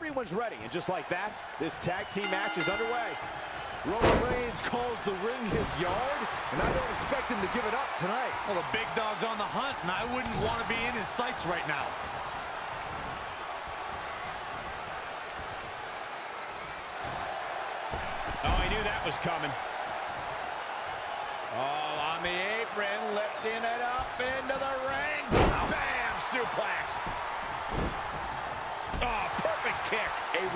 everyone's ready. And just like that, this tag team match is underway. Roman Reigns calls the ring his yard, and I don't expect him to give it up tonight. Well, the big dog's on the hunt, and I wouldn't want to be in his sights right now. Oh, he knew that was coming. Oh,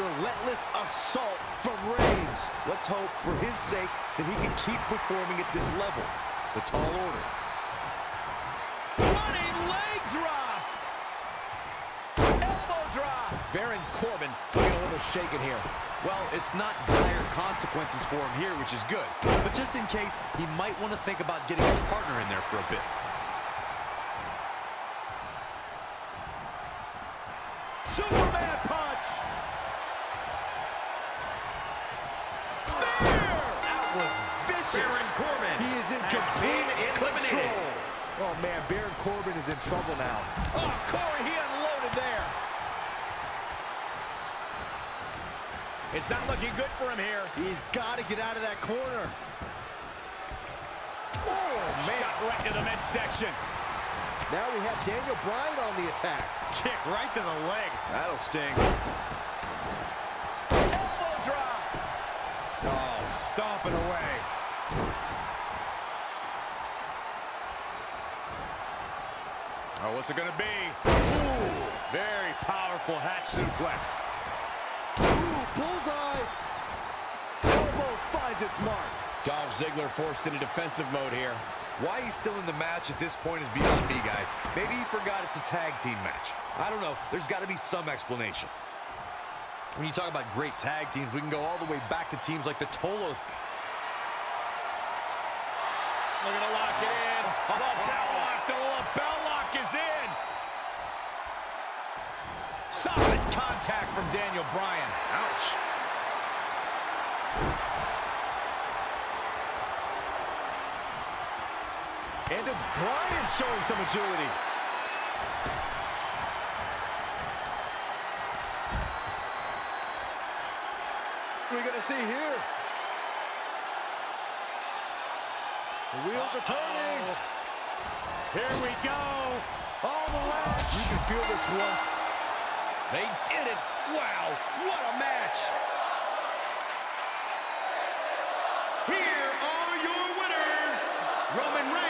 relentless assault from Reigns. Let's hope, for his sake, that he can keep performing at this level. It's a tall order. Running leg drop. Elbow drop. Baron Corbin looking a little shaken here. Well, it's not dire consequences for him here, which is good. But just in case, he might want to think about getting his partner in there for a bit. Superman Baron Corbin He is in has complete eliminated. control. Oh, man, Baron Corbin is in trouble now. Oh, Corey, he unloaded there. It's not looking good for him here. He's got to get out of that corner. Oh, man. Shot right to the midsection. Now we have Daniel Bryan on the attack. Kick right to the leg. That'll sting. Elbow drop. Oh, stomping away. Oh, what's it going to be? Ooh, very powerful hatch suplex. Ooh, bullseye. Elbow finds its mark. Dolph Ziggler forced into defensive mode here. Why he's still in the match at this point is beyond me, guys. Maybe he forgot it's a tag team match. I don't know. There's got to be some explanation. When you talk about great tag teams, we can go all the way back to teams like the Tolos. Looking to lock it in. The bell lock, the bell lock is in. Solid contact from Daniel Bryan. Ouch. And it's Bryan showing some agility. What are we going to see here? The wheels are turning. Here we go. All the ledge. You can feel this one. They did it. Wow, what a match. Here are your winners, Roman Reigns.